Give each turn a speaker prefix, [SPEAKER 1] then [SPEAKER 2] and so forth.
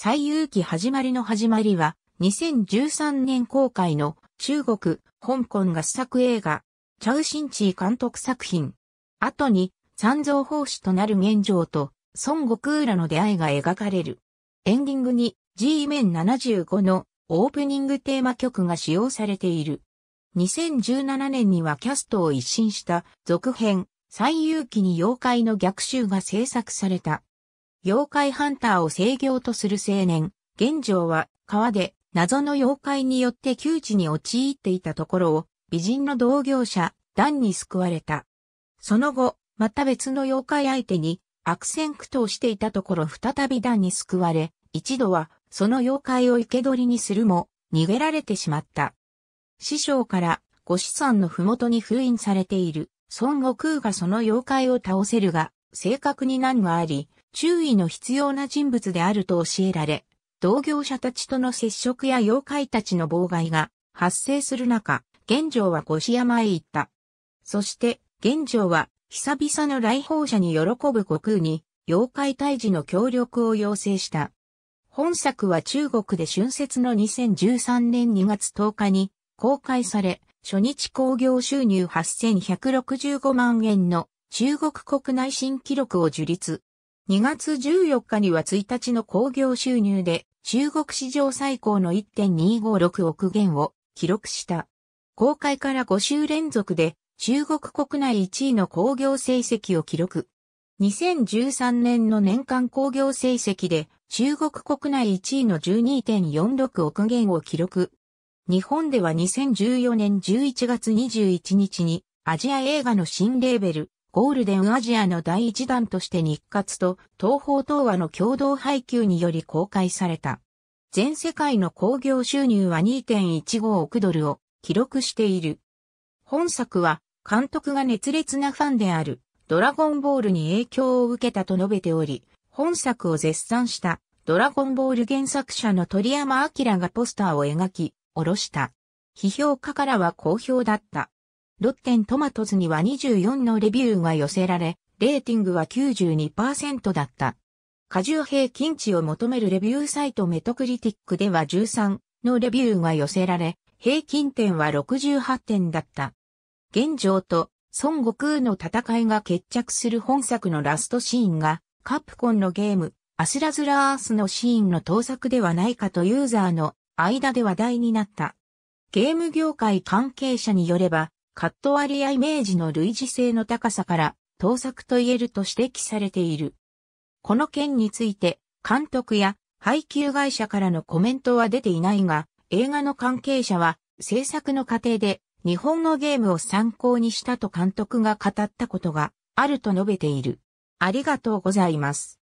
[SPEAKER 1] 最遊記始まりの始まりは、2013年公開の中国、香港合作映画、チャウシンチー監督作品。後に、三蔵法師となる玄城と、孫悟空らの出会いが描かれる。エンディングに G 面75のオープニングテーマ曲が使用されている。2017年にはキャストを一新した続編、最遊記に妖怪の逆襲が制作された。妖怪ハンターを制御とする青年、玄城は川で謎の妖怪によって窮地に陥っていたところを美人の同業者、ダンに救われた。その後、また別の妖怪相手に悪戦苦闘していたところ再びダンに救われ、一度はその妖怪を生け捕りにするも逃げられてしまった。師匠からご子孫のふもとに封印されている孫悟空がその妖怪を倒せるが、正確に難があり、注意の必要な人物であると教えられ、同業者たちとの接触や妖怪たちの妨害が発生する中、玄城は五子山へ行った。そして、玄城は久々の来訪者に喜ぶ悟空に妖怪退治の協力を要請した。本作は中国で春節の2013年2月10日に公開され、初日興行収入8165万円の中国国内新記録を樹立。2月14日には1日の興行収入で中国史上最高の1.256億元を記録した。公開から5週連続で中国国内1位の工業成績を記録。2013年の年間工業成績で中国国内1位の12.46億元を記録。日本では2014年11月21日にアジア映画の新レーベルゴールデンアジアの第一弾として日活と東方東和の共同配給により公開された。全世界の興行収入は2.15億ドルを記録している。本作は監督が熱烈なファンであるドラゴンボールに影響を受けたと述べており、本作を絶賛したドラゴンボール原作者の鳥山明がポスターを描き、下ろした。批評家からは好評だった。ロッテントマトズには24のレビューが寄せられ、レーティングは92%だった。過重平均値を求めるレビューサイトメトクリティックでは13のレビューが寄せられ、平均点は68点だった。現状と孫悟空の戦いが決着する本作のラストシーンが、カプコンのゲーム、アスラズラアースのシーンの盗作ではないかとユーザーの間で話題になった。ゲーム業界関係者によれば、カット割合イメージの類似性の高さから盗作と言えると指摘されている。この件について監督や配給会社からのコメントは出ていないが、映画の関係者は制作の過程で日本のゲームを参考にしたと監督が語ったことがあると述べている。ありがとうございます。